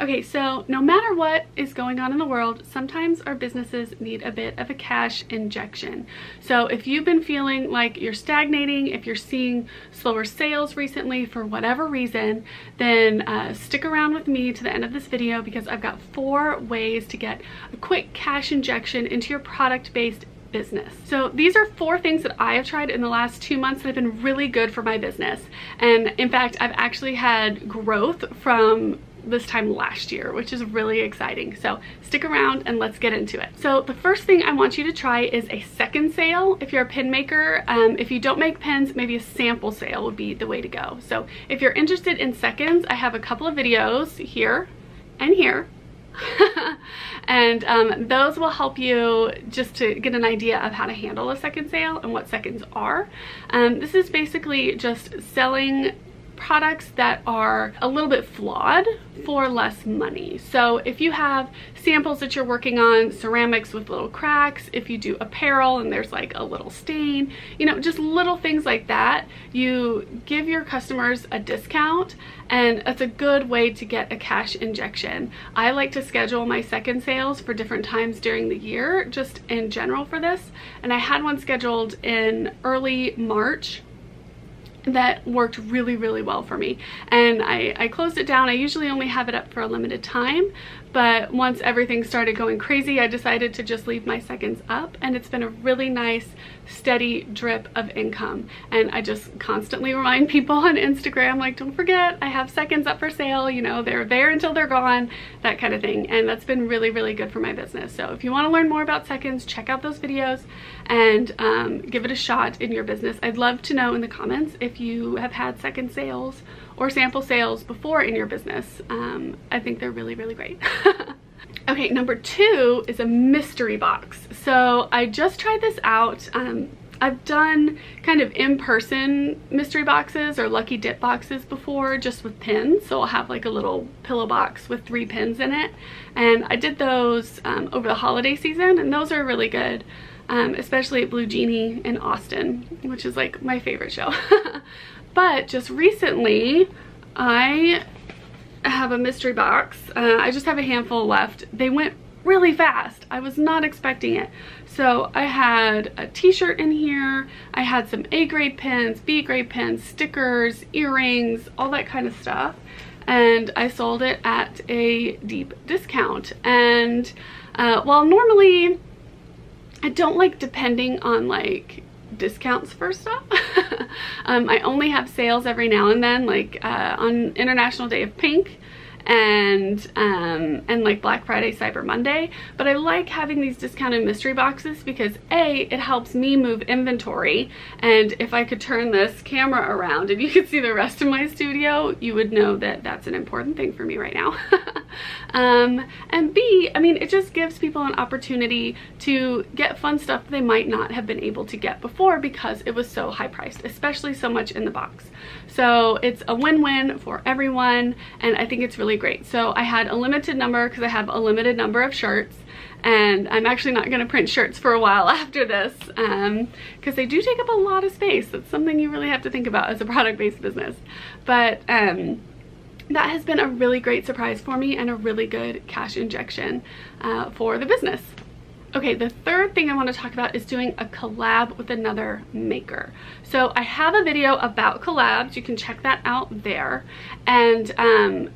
Okay, so no matter what is going on in the world, sometimes our businesses need a bit of a cash injection. So if you've been feeling like you're stagnating, if you're seeing slower sales recently for whatever reason, then uh, stick around with me to the end of this video because I've got four ways to get a quick cash injection into your product-based business. So these are four things that I have tried in the last two months that have been really good for my business. And in fact, I've actually had growth from this time last year, which is really exciting. So stick around and let's get into it. So the first thing I want you to try is a second sale. If you're a pin maker, um, if you don't make pins, maybe a sample sale would be the way to go. So if you're interested in seconds, I have a couple of videos here and here and um, those will help you just to get an idea of how to handle a second sale and what seconds are. Um, this is basically just selling products that are a little bit flawed for less money. So if you have samples that you're working on, ceramics with little cracks, if you do apparel and there's like a little stain, you know, just little things like that, you give your customers a discount and it's a good way to get a cash injection. I like to schedule my second sales for different times during the year, just in general for this. And I had one scheduled in early March that worked really really well for me. And I, I closed it down. I usually only have it up for a limited time but once everything started going crazy I decided to just leave my seconds up and it's been a really nice steady drip of income. And I just constantly remind people on Instagram like don't forget I have seconds up for sale you know they're there until they're gone that kind of thing. And that's been really really good for my business. So if you want to learn more about seconds check out those videos and um, give it a shot in your business. I'd love to know in the comments if you have had second sales or sample sales before in your business um, I think they're really really great Okay, number two is a mystery box. So I just tried this out. Um, I've done kind of in-person mystery boxes or lucky dip boxes before just with pins. So I'll have like a little pillow box with three pins in it. And I did those um, over the holiday season and those are really good. Um, especially at Blue Genie in Austin, which is like my favorite show. but just recently, I have a mystery box. Uh, I just have a handful left. They went really fast. I was not expecting it. So I had a t-shirt in here. I had some A grade pins, B grade pins, stickers, earrings, all that kind of stuff. And I sold it at a deep discount. And uh, while normally I don't like depending on like discounts for stuff. um, I only have sales every now and then, like uh, on International Day of Pink and um, and like Black Friday, Cyber Monday. But I like having these discounted mystery boxes because A, it helps me move inventory. And if I could turn this camera around and you could see the rest of my studio, you would know that that's an important thing for me right now. um, and B, I mean, it just gives people an opportunity to get fun stuff they might not have been able to get before because it was so high priced, especially so much in the box. So it's a win-win for everyone and I think it's really great. So I had a limited number because I have a limited number of shirts and I'm actually not going to print shirts for a while after this because um, they do take up a lot of space. That's something you really have to think about as a product-based business. But um, that has been a really great surprise for me and a really good cash injection uh, for the business. Okay, the third thing I want to talk about is doing a collab with another maker. So I have a video about collabs. You can check that out there. And um,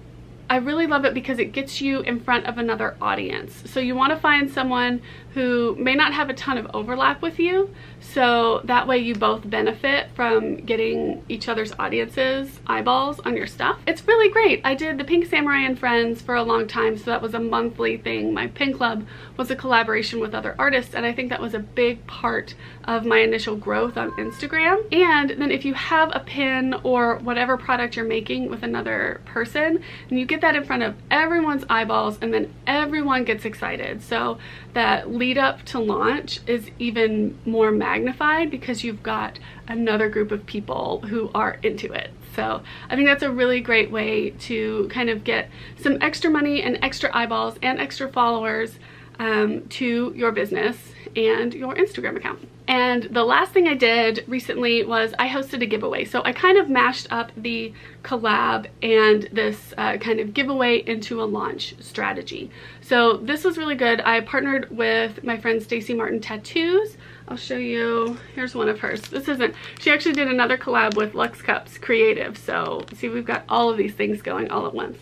I really love it because it gets you in front of another audience. So you want to find someone who may not have a ton of overlap with you, so that way you both benefit from getting each other's audiences eyeballs on your stuff. It's really great. I did the Pink Samurai and Friends for a long time, so that was a monthly thing. My pin club was a collaboration with other artists, and I think that was a big part of my initial growth on Instagram. And then if you have a pin or whatever product you're making with another person, and you get that in front of everyone's eyeballs, and then everyone gets excited. So that lead up to launch is even more magnified because you've got another group of people who are into it. So I think that's a really great way to kind of get some extra money and extra eyeballs and extra followers um, to your business and your Instagram account. And the last thing I did recently was I hosted a giveaway. So I kind of mashed up the collab and this uh, kind of giveaway into a launch strategy. So this was really good. I partnered with my friend Stacy Martin Tattoos. I'll show you, here's one of hers. This isn't, she actually did another collab with Lux Cups Creative. So see, we've got all of these things going all at once.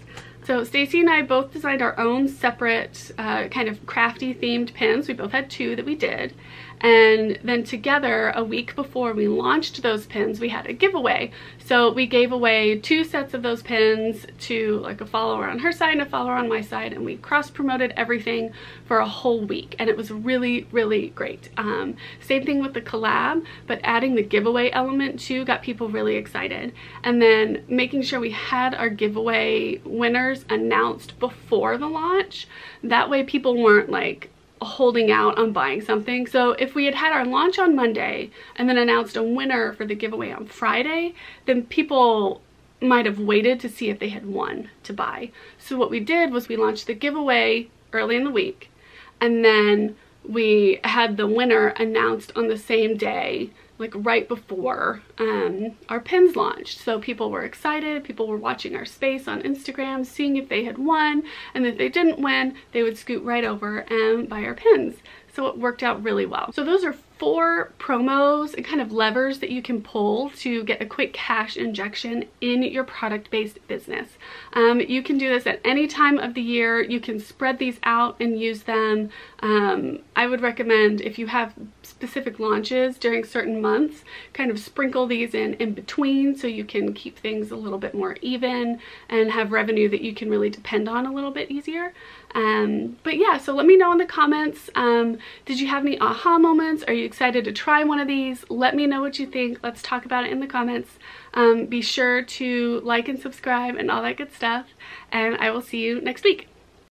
So Stacy and I both designed our own separate uh, kind of crafty themed pins. We both had two that we did. And then together, a week before we launched those pins, we had a giveaway. So we gave away two sets of those pins to like a follower on her side and a follower on my side, and we cross-promoted everything for a whole week. And it was really, really great. Um, same thing with the collab, but adding the giveaway element too got people really excited. And then making sure we had our giveaway winners announced before the launch. That way people weren't like, holding out on buying something. So if we had had our launch on Monday and then announced a winner for the giveaway on Friday, then people might have waited to see if they had won to buy. So what we did was we launched the giveaway early in the week and then we had the winner announced on the same day like right before um, our pins launched. So people were excited, people were watching our space on Instagram, seeing if they had won, and if they didn't win, they would scoot right over and buy our pins. So it worked out really well. So those are four promos and kind of levers that you can pull to get a quick cash injection in your product-based business. Um, you can do this at any time of the year. You can spread these out and use them. Um, I would recommend if you have specific launches during certain months, kind of sprinkle these in in between so you can keep things a little bit more even and have revenue that you can really depend on a little bit easier. Um, but yeah, so let me know in the comments. Um, did you have any aha moments? Are you excited to try one of these? Let me know what you think. Let's talk about it in the comments. Um, be sure to like and subscribe and all that good stuff. And I will see you next week.